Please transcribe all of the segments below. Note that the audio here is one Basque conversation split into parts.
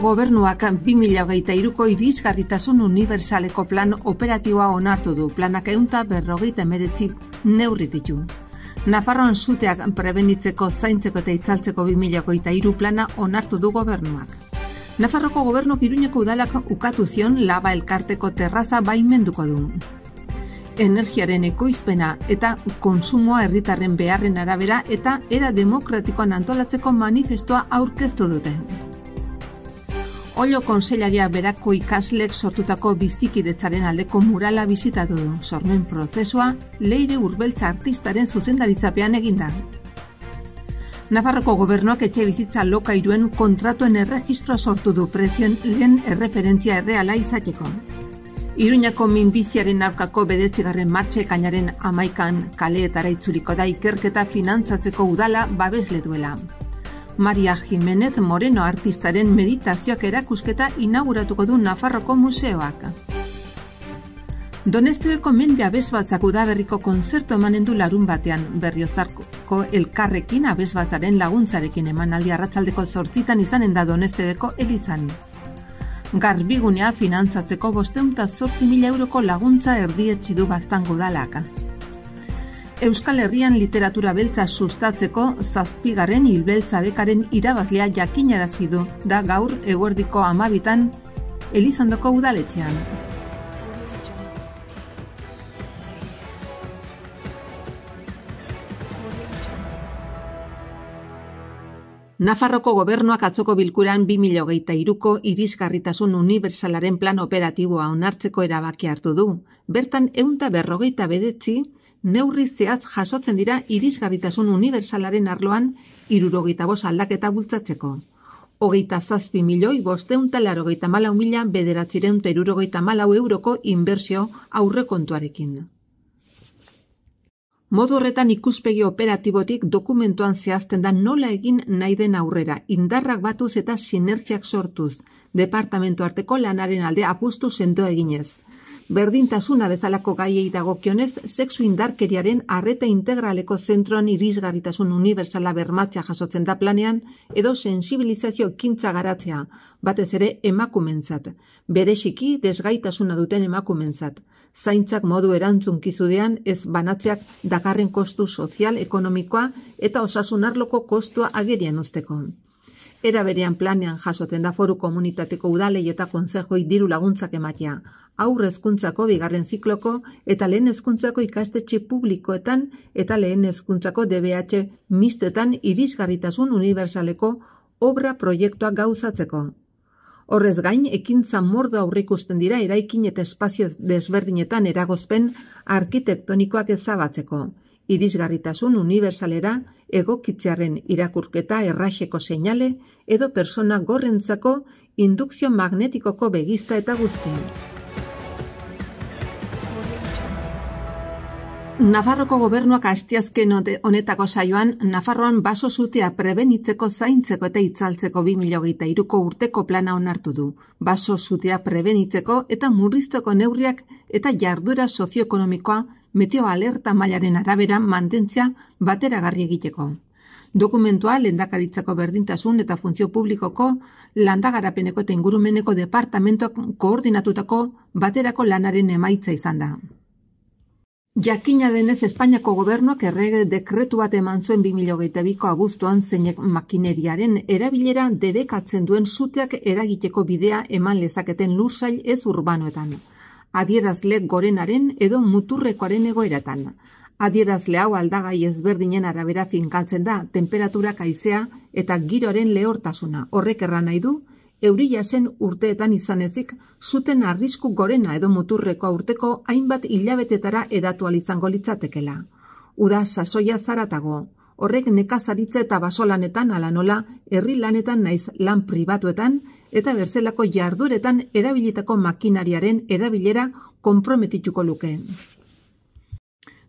gobernuak 2008ko irizgarritasun unibersaleko plan operatiboa onartu du. Planak eunta berrogeita emeretzi neurri ditu. Nafarroan zuteak prebenitzeko zaintzeko eta itzaltzeko 2008 plana onartu du gobernuak. Nafarroko gobernu iruñeko udalak ukatu zion laba elkarteko terraza baimenduko du. Energiaren ekoizpena eta konsumoa herritarren beharren arabera eta era demokratikoan antolatzeko manifestoa aurkeztu dute. Olo konsellaria berako ikaslek sortutako bizikidetzaren aldeko murala bizitatu du. Sormen prozesua leire urbeltza artistaren zuzendaritzapean eginda. Nafarroko gobernuak etxe bizitza loka iruen kontratuen erregistroa sortu du prezioen lehen erreferentzia erreala izateko. Iruñako minbiziaren aurkako bedetzigarren martxe kainaren amaikan kaleetara itzuriko da ikerketa finantzatzeko udala babesle duela. Maria Jimenez Moreno artistaren meditazioak erakusketa inauguratuko du Nafarroko museoak. Donestebeko mende abesbatzak udaberriko konzertu emanen du larun batean, berriozarko elkarrekin abesbatzaren laguntzarekin emanaldi arratsaldeko zortzitan izanen da Donestebeko elizan. Garbigunea finantzatzeko bosteunta zortzi mila euroko laguntza erdietzi du baztango dalaka. Euskal Herrian literatura beltza sustatzeko zazpigarren hilbeltza bekaren irabazlea jakinarazi du da gaur eguerdiko amabitan Elizondoko udaletxean. Nafarroko gobernuak atzoko bilkuran 2008ko irisgarritasun unibersalaren plan operatiboa onartzeko erabaki hartu du. Bertan eunta berrogeita bedetzi, neurri zehatz jasotzen dira irisgarritasun unibersalaren arloan irurogeita bos aldaketa bultzatzeko. Hogeita zazpi milioi bosteun talaro geita malau mila bederatzireun terurogeita malau euroko inbersio aurrekontuarekin. Modu horretan ikuspegi operatibotik dokumentuan zehazten da nola egin nahi den aurrera, indarrak batuz eta sinergiak sortuz, departamentu arteko lanaren alde apustu sendo eginez. Berdintasuna bezalako gaiei dagokionez, sexu indarkeriaren arreta integraleko zentroan irisgarritasun unibertsala bermatzea jasotzen da planean, edo sensibilizazio kintza garatzea, batez ere emakumentzat, berexiki desgaitasuna duten emakumentzat. Zaintzak modu erantzunkizudean ez banatzeak dakarren kostu sozial, ekonomikoa eta osasunarloko kostua agerian usteko. Era berean planean jasoten da foru komunitateko udalei eta konzejoi diru laguntzak ematea, aurre hezkuntzako bigarren zikloko eta lehen hezkuntzako ikastetxe publikoetan eta lehen hezkuntzako DBH mistetan irisgarritasun unibersaleko obra proiektua gauzatzeko. Horrez gain, ekintza mordo aurrikusten dira eraikin eta espazio desberdinetan eragozpen arkitektonikoak ezabatzeko irisgarritasun unibersalera egokitzearen irakurketa erraxeko seinale edo persona gorrentzako indukzio magnetikoko begizta eta guztien. Nafarroko gobernuak astiazken honetako saioan, Nafarroan baso zutea prebenitzeko zaintzeko eta itzaltzeko 2008 iruko urteko plana onartu du. Baso zutea prebenitzeko eta murrizteko neurriak eta jarduera sozioekonomikoa meteo alerta mailaren arabera mantentzea bateragarri egiteko. Dokumentua lendakaritzako berdintasun eta funtzio publikoko landagarapeneko eta ingurumeneko departamentoak koordinatutako baterako lanaren emaitza izan da. Jakina denez Espainiako gobernuak errege dekretu bat eman zuen 2008ko abuztuan zeinek makineriaren erabilera debekatzen duen zuteak eragiteko bidea eman lezaketen lursail ez urbanoetan adierazle gorenaren edo muturrekoaren egoeratan. Adierazle hau aldagai ezberdinen arabera finkatzen da, temperaturak aizea eta giroren lehortasuna. Horrek erran nahi du, eurila zen urteetan izan ezik, zuten arrisku gorena edo muturreko urteko hainbat hilabetetara edatu izango litzatekela. Uda sasoia zaratago, horrek nekazaritza eta basolanetan ala nola herri lanetan naiz lan pribatuetan eta berzelako jarduretan erabilitako makinariaren erabilera konprometituko luke.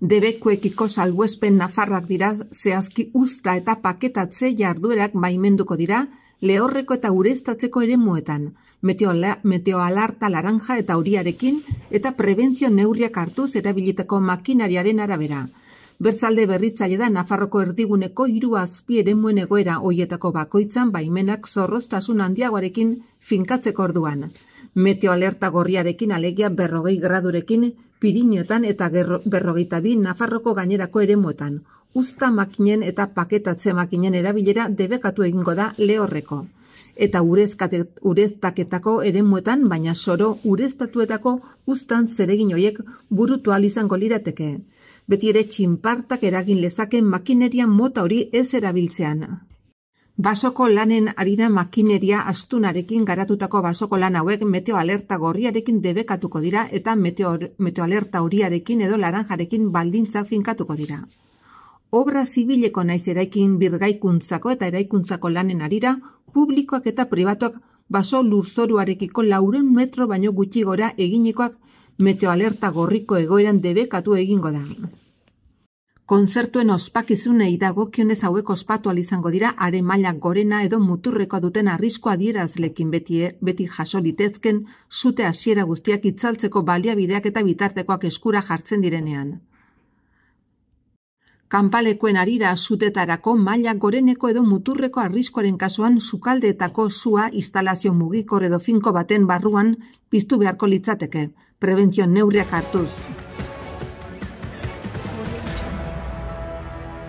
Debekuekiko salbuespen nafarrak dira zehazki usta eta paketatze jarduerak baimenduko dira lehorreko eta ureztatzeko ere muetan, meteoalarta laranja eta uriarekin eta prebentzio neurriak hartuz erabilitako makinariaren arabera. Bertzalde berritzaile da Nafarroko erdiguneko hiru azpi eremuen egoera hoietako bakoitzan baimenak zorroztasun handiagoarekin finkatzeko orduan. Meteo alerta gorriarekin alegia berrogei gradurekin Pirinioetan eta berrogeita bi Nafarroko gainerako eremuetan. Usta makinen eta paketatze makinen erabilera debekatu egingo da lehorreko. Eta ureztaketako eremuetan, baina soro ureztatuetako ustan zeregin hoiek burutu izango lirateke. Beti ere txinpartak eragin lezaken makineria mota hori ez erabiltzean. Basoko lanen arira makineria astunarekin garatutako basoko lan hauek meteo alerta gorriarekin debekatuko dira eta meteo, meteo alerta horiarekin edo laranjarekin baldintzak finkatuko dira. Obra zibileko naiz eraikin birgaikuntzako eta eraikuntzako lanen arira, publikoak eta pribatuak baso lurzoruarekiko lauren metro baino gutxi gora eginikoak meteo alerta gorriko egoeran debekatu egingo da. Konzertuen ospakizunei dagokionez hauek ospatu izango dira are maila gorena edo muturreko duten arriskoa dierazlekin beti, beti jaso litezken zute hasiera guztiak itzaltzeko baliabideak eta bitartekoak eskura jartzen direnean. Kanpalekoen arira zutetarako maila goreneko edo muturreko arriskoaren kasuan sukaldeetako sua instalazio mugikor edo finko baten barruan piztu beharko litzateke, prebentzio neurriak hartuz.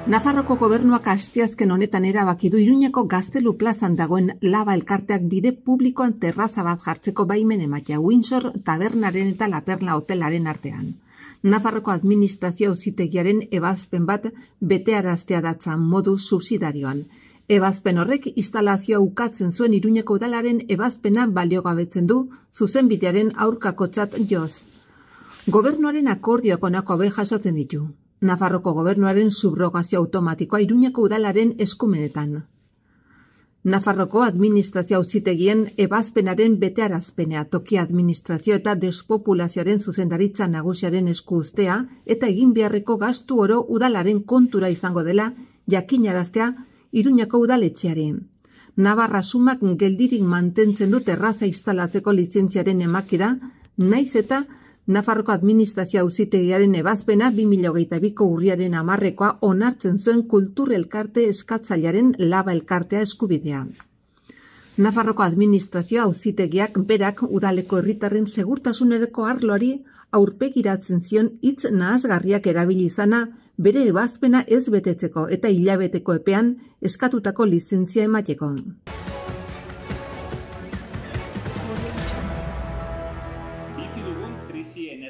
Nafarroko gobernuak asteazken honetan erabaki du Iruñeko Gaztelu plazan dagoen laba elkarteak bide publikoan terraza bat jartzeko baimen ematea Windsor tabernaren eta La Perla hotelaren artean. Nafarroko administrazio auzitegiaren ebazpen bat betearaztea datzan modu subsidarioan. Ebazpen horrek instalazioa ukatzen zuen Iruñeko udalaren ebazpena baliogabetzen du zuzenbidearen aurkakotzat joz. Gobernuaren akordioak onako abe jasotzen ditu. Nafarroko gobernuaren subrogazio automatikoa iruñeko udalaren eskumenetan. Nafarroko administrazio auzitegien ebazpenaren betearazpenea toki administrazio eta despopulazioaren zuzendaritza nagusiaren esku ustea eta egin beharreko gastu oro udalaren kontura izango dela jakinaraztea iruñako udaletxeari. Navarra sumak geldirik mantentzen dut erraza instalatzeko lizentziaren emakida, naiz eta Nafarroko administrazio auzitegiaren ebazpena 2022ko urriaren amarrekoa onartzen zuen kultur elkarte eskatzailearen laba elkartea eskubidea. Nafarroko administrazio auzitegiak berak udaleko herritarren segurtasunereko arloari aurpegiratzen zion hitz nahasgarriak erabili izana bere ebazpena ez betetzeko eta hilabeteko epean eskatutako lizentzia emateko.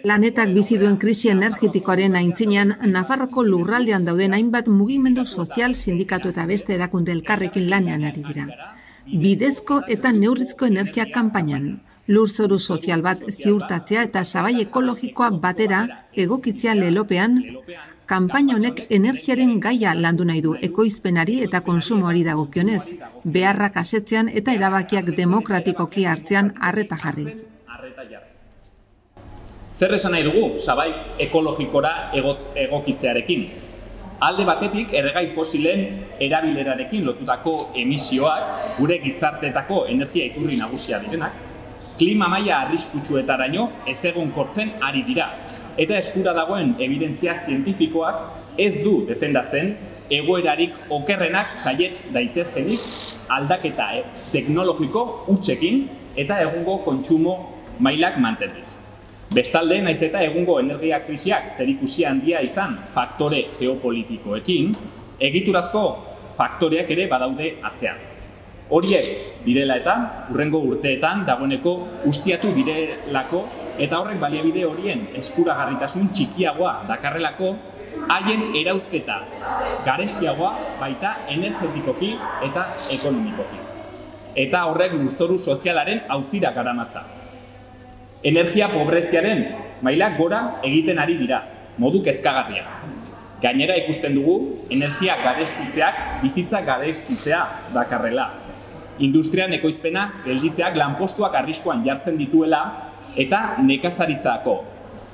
Planetak bizi duen krisi energetikoaren aintzinean, Nafarroko lurraldean dauden hainbat mugimendu sozial sindikatu eta beste erakunde elkarrekin lanean ari dira. Bidezko eta neurrizko energia kanpainan, lurzoru sozial bat ziurtatzea eta sabai ekologikoa batera egokitzea lelopean, kanpaina honek energiaren gaia landu nahi du ekoizpenari eta konsumoari dagokionez, beharrak asetzean eta erabakiak demokratikoki hartzean harreta jarriz. Zer esan nahi dugu, sabai ekologikora egotz, egokitzearekin? Alde batetik, erregai fosilen erabilerarekin lotutako emisioak, gure gizartetako energia iturri nagusia direnak, klima maila arriskutsuetaraino ez egon kortzen ari dira. Eta eskura dagoen evidentzia zientifikoak ez du defendatzen egoerarik okerrenak saietz daitezkenik aldaketa eh, teknologiko utxekin eta egungo kontsumo mailak mantenduz. Bestalde, naiz eta egungo energia krisiak zerikusi handia izan faktore geopolitikoekin, egiturazko faktoreak ere badaude atzean. Horiek direla eta urrengo urteetan dagoeneko ustiatu direlako eta horrek baliabide horien eskuragarritasun txikiagoa dakarrelako haien erauzketa garestiagoa baita energetikoki eta ekonomikoki. Eta horrek lurzoru sozialaren auzira garamatza energia pobreziaren mailak gora egiten ari dira, modu kezkagarria. Gainera ikusten dugu, energia garestitzeak bizitza garestitzea dakarrela. Industrian ekoizpena gelditzeak lanpostuak arriskoan jartzen dituela eta nekazaritzako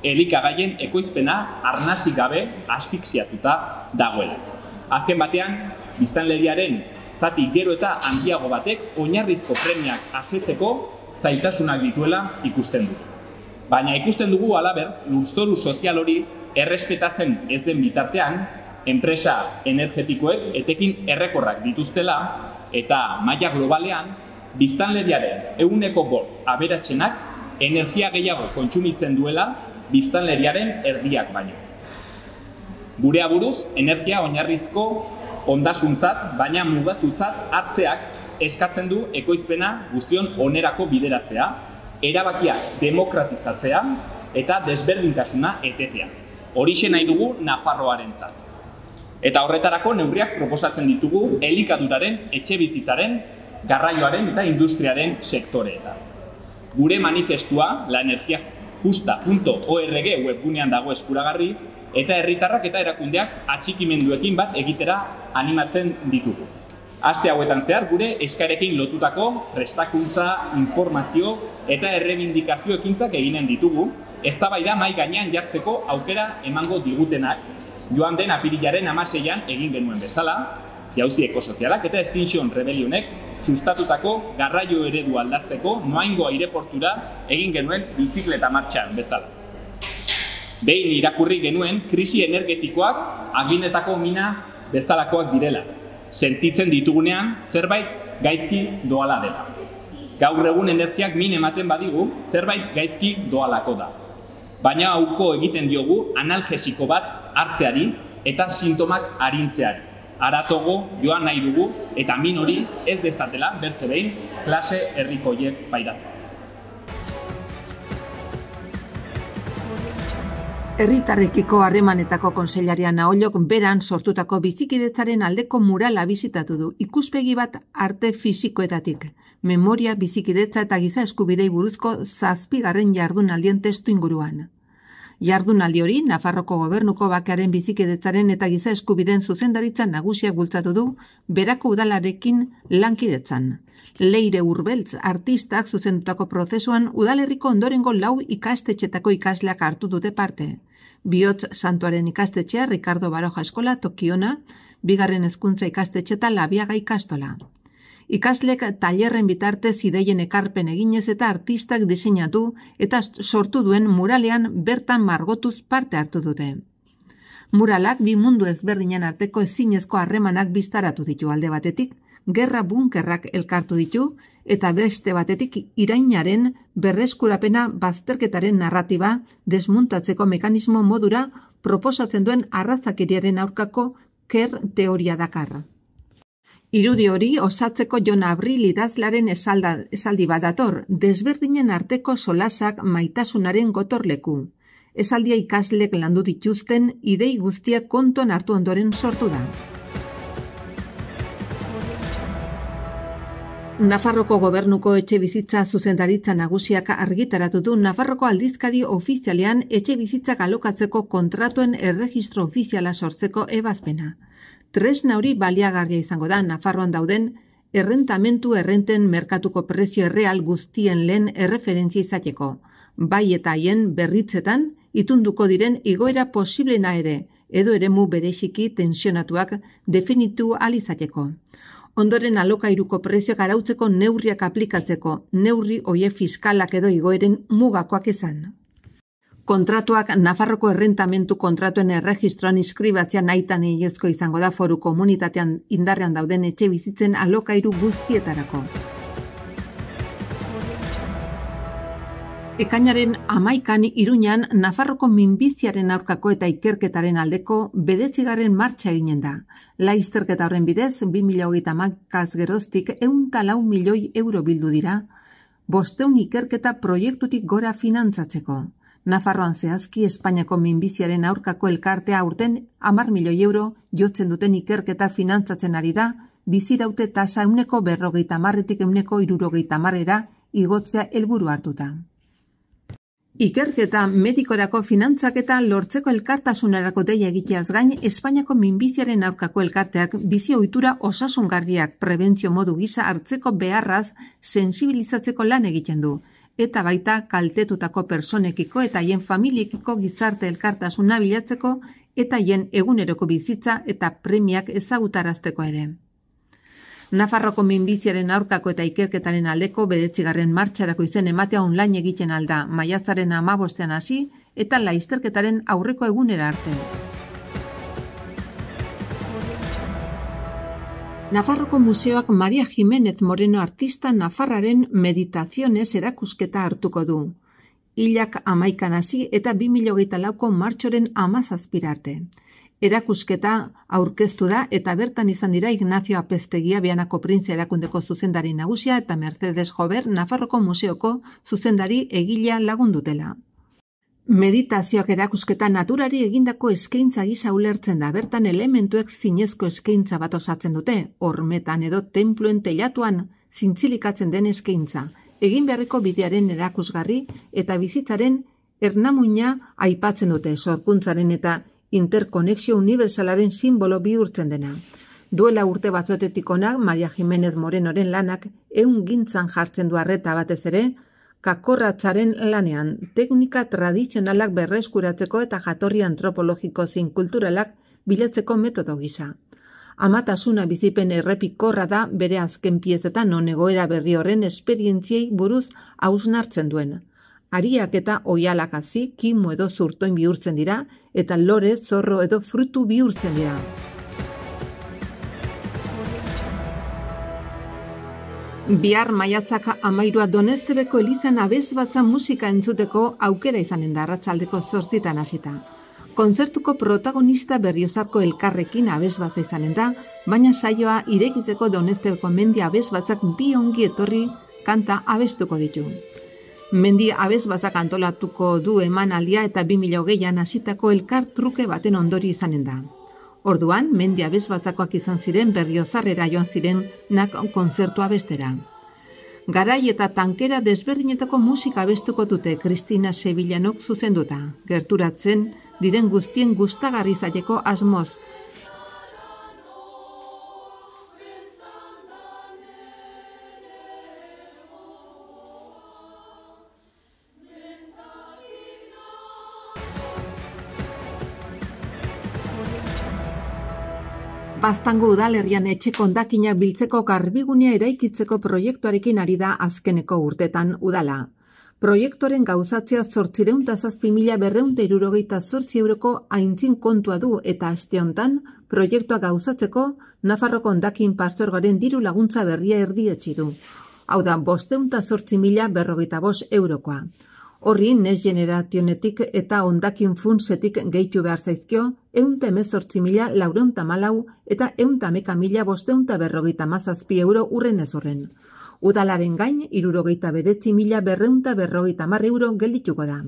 elikagaien ekoizpena arnasi gabe asfixiatuta dagoela. Azken batean, biztanleriaren zati gero eta handiago batek oinarrizko premiak asetzeko zaitasunak dituela ikusten du. Baina ikusten dugu alaber, lurzoru sozial hori errespetatzen ez den bitartean, enpresa energetikoek etekin errekorrak dituztela eta maila globalean, biztanleriaren euneko bortz aberatzenak energia gehiago kontsumitzen duela biztanleriaren erdiak baino. Gure aburuz, energia oinarrizko ondasuntzat, baina mugatutzat hartzeak eskatzen du ekoizpena guztion onerako bideratzea, erabakiak demokratizatzea eta desberdintasuna etetea. Horixe nahi dugu Nafarroaren zat. Eta horretarako neurriak proposatzen ditugu elikaduraren, etxe bizitzaren, garraioaren eta industriaren sektoreetan. Gure manifestua, la energia justa.org webgunean dago eskuragarri, eta herritarrak eta erakundeak atxikimenduekin bat egitera animatzen ditugu. Aste hauetan zehar gure eskarekin lotutako prestakuntza, informazio eta errebindikazio ekintzak eginen ditugu, eztabaida mai gainean jartzeko aukera emango digutenak, joan den apirilaren amaseian egin genuen bezala, jauzi ekosozialak eta Extinction Rebellionek sustatutako garraio eredu aldatzeko noaingo aireportura egin genuen bizikleta martxan bezala. Behin irakurri genuen krisi energetikoak aginetako mina bezalakoak direla. Sentitzen ditugunean zerbait gaizki doala dela. Gaur egun energiak min ematen badigu zerbait gaizki doalako da. Baina hauko egiten diogu analgesiko bat hartzeari eta sintomak arintzeari aratogo joan nahi dugu eta min hori ez dezatela bertze behin klase herrikoiek pairatu. Herritarrekiko harremanetako konsellaria Naollok beran sortutako bizikidetzaren aldeko murala bizitatu du ikuspegi bat arte fisikoetatik. Memoria bizikidetza eta giza eskubidei buruzko zazpigarren jardunaldien testu inguruan. Jardunaldi hori, Nafarroko gobernuko bakearen bizikidetzaren eta giza eskubiden zuzendaritzan nagusiak bultzatu du, berako udalarekin lankidetzan. Leire Urbeltz artistak zuzendutako prozesuan udalerriko ondorengo lau ikastetxetako ikasleak hartu dute parte. Biotz Santuaren ikastetxea Ricardo Baroja Eskola Tokiona, bigarren hezkuntza ikastetxeta Labiaga ikastola. Ikaslek tailerren bitarte zideien ekarpen eginez eta artistak diseinatu eta sortu duen muralean bertan margotuz parte hartu dute. Muralak bi mundu ezberdinen arteko ezinezko harremanak biztaratu ditu alde batetik, gerra bunkerrak elkartu ditu, eta beste batetik irainaren berreskurapena bazterketaren narratiba desmuntatzeko mekanismo modura proposatzen duen arrazakeriaren aurkako ker teoria dakarra. Irudi hori osatzeko Jon Abril idazlaren esalda, esaldi badator, desberdinen arteko solasak maitasunaren gotorleku. Esaldia ikaslek landu dituzten idei guztiak kontuan hartu ondoren sortu da. Nafarroko gobernuko etxe bizitza zuzendaritza nagusiak argitaratu du Nafarroko aldizkari ofizialean etxe bizitzak alokatzeko kontratuen erregistro ofiziala sortzeko ebazpena tresna hori baliagarria izango da Nafarroan dauden errentamentu errenten merkatuko prezio erreal guztien lehen erreferentzia izateko. Bai eta haien berritzetan itunduko diren igoera posiblena ere edo eremu berexiki tensionatuak definitu alizateko. Ondoren alokairuko prezioak arautzeko neurriak aplikatzeko, neurri oie fiskalak edo igoeren mugakoak izan. Kontratuak Nafarroko errentamentu kontratuen erregistroan iskribatzea nahitan egiozko izango da foru komunitatean indarrean dauden etxe bizitzen alokairu guztietarako. Ekainaren amaikan iruñan Nafarroko minbiziaren aurkako eta ikerketaren aldeko bedetzigaren martxa eginen da. La izterketa horren bidez, 2008 makaz geroztik eun talau milioi euro bildu dira, bosteun ikerketa proiektutik gora finantzatzeko. Nafarroan zehazki Espainiako minbiziaren aurkako elkartea urten amar milioi euro jotzen duten ikerketa finantzatzen ari da, biziraute tasa euneko berrogeita marretik euneko irurogeita marrera igotzea helburu hartuta. Ikerketa medikorako finantzak eta lortzeko elkartasunerako deia egiteaz gain, Espainiako minbiziaren aurkako elkarteak bizi ohitura osasungarriak prebentzio modu gisa hartzeko beharraz sensibilizatzeko lan egiten du eta baita kaltetutako personekiko eta haien familiekiko gizarte elkartasuna bilatzeko eta haien eguneroko bizitza eta premiak ezagutarazteko ere. Nafarroko minbiziaren aurkako eta ikerketaren aldeko bedetzigarren martxarako izen ematea online egiten alda, maiatzaren amabostean hasi eta laizterketaren aurreko egunera arte. Nafarroko Museoak Maria Jimenez Moreno artista Nafarraren meditazionez erakusketa hartuko du. Ilak amaikan hasi eta 2008 lauko martxoren amazazpirarte. Erakusketa aurkeztu da eta bertan izan dira Ignacio Apestegia Bianako Printzia erakundeko zuzendari nagusia eta Mercedes Jober Nafarroko Museoko zuzendari egila lagundutela. Meditazioak erakusketa naturari egindako eskaintza gisa ulertzen da. Bertan elementuek zinezko eskaintza bat osatzen dute, hormetan edo tenpluen telatuan zintzilikatzen den eskaintza, egin beharreko bidearen erakusgarri eta bizitzaren ernamuina aipatzen dute sorkuntzaren eta interkonexio universalaren simbolo bihurtzen dena. Duela urte batzuetetik onak, Maria Jimenez Morenoren lanak eun gintzan jartzen du arreta batez ere, kakorratzaren lanean teknika tradizionalak berreskuratzeko eta jatorri antropologiko zein kulturalak bilatzeko metodo gisa. Amatasuna bizipen errepikorra da bere azken piezetan non egoera berri horren esperientziei buruz hausnartzen duen. Ariak eta oialak hazi, kimu edo zurtoin bihurtzen dira, eta lore, zorro edo frutu bihurtzen dira. Bihar maiatzaka amairua donestebeko elizan abesbatza musika entzuteko aukera izanen da arratsaldeko zortzitan hasita. Konzertuko protagonista berriozarko elkarrekin abesbatza izanen da, baina saioa irekizeko donestebeko mendi abesbatzak bi ongi etorri kanta abestuko ditu. Mendi abesbatzak antolatuko du emanaldia eta 2008an hasitako elkar truke baten ondori izanen da. Orduan, mendi abesbatzakoak izan ziren berriozarrera joan ziren nak konzertua bestera. Garai eta tankera desberdinetako musika abestuko dute Kristina Sevillanok zuzenduta. Gerturatzen, diren guztien gustagarri zaileko asmoz, Baztango udalerrian etxeko ondakina biltzeko garbigunea eraikitzeko proiektuarekin ari da azkeneko urtetan udala. Proiektuaren gauzatzea zortzireun eta zazpi mila berreunte irurogeita zortzi euroko aintzin kontua du eta aste hontan proiektua gauzatzeko Nafarroko ondakin pastorgoaren diru laguntza berria erdietsi du. Hau da, bosteunta zortzi mila berrogeita bos eurokoa. Horri, nes generationetik eta ondakin funtsetik gehitu behar zaizkio, eunta emezortzi mila laureunta malau eta eunta meka mila bosteunta berrogeita mazazpi euro urren ez horren. Udalaren gain, irurogeita bedetzi mila berreunta berrogeita mar euro geldituko da.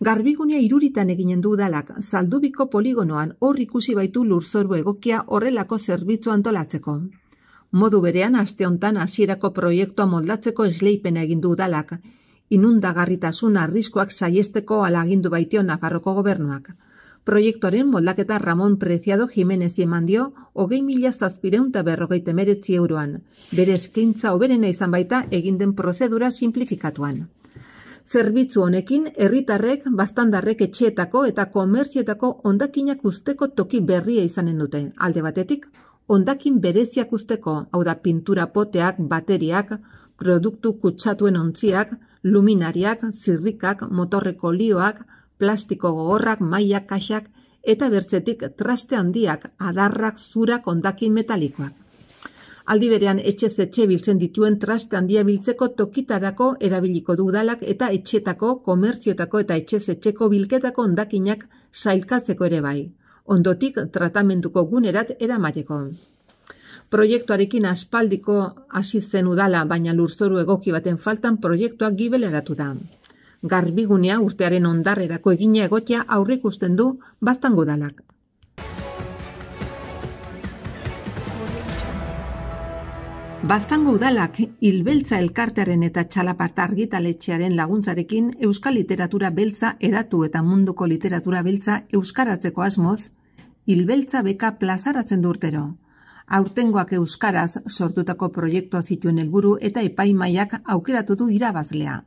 Garbigunea iruritan eginen du udalak, zaldubiko poligonoan hor ikusi baitu lurzoru egokia horrelako zerbitzu antolatzeko. Modu berean, aste hontan hasierako proiektua moldatzeko esleipena egin du udalak, inundagarritasun arriskoak saiesteko alagindu baitio Nafarroko gobernuak. Proiektuaren moldaketa Ramon Preciado Jimenez eman dio, hogei mila zazpireunta berrogeite meretzi euroan, bere eskaintza oberena izan baita egin den prozedura simplifikatuan. Zerbitzu honekin, herritarrek, bastandarrek etxeetako eta komerzietako ondakinak usteko toki berria izanen dute. Alde batetik, ondakin bereziak usteko, hau da pintura poteak, bateriak, produktu kutsatuen ontziak, luminariak, zirrikak, motorreko lioak, plastiko gogorrak, mailak, kaxak, eta bertzetik traste handiak, adarrak, zurak, ondakin metalikoak. Aldi berean etxe etxe biltzen dituen traste handia biltzeko tokitarako erabiliko dudalak eta etxetako, komerziotako eta etxe etxeko bilketako ondakinak sailkatzeko ere bai. Ondotik tratamentuko gunerat eramateko. Proiektuarekin aspaldiko hasi zen udala, baina lurzoru egoki baten faltan proiektuak gibeleratu da. Garbigunea urtearen ondarrerako egina egotia aurre ikusten du bastan udalak. Baztango udalak hilbeltza elkartearen eta txalaparta argitaletxearen laguntzarekin euskal literatura beltza edatu eta munduko literatura beltza euskaratzeko asmoz, hilbeltza beka plazaratzen du urtero aurtengoak euskaraz sortutako proiektua zituen helburu eta epaimaiak aukeratu du irabazlea.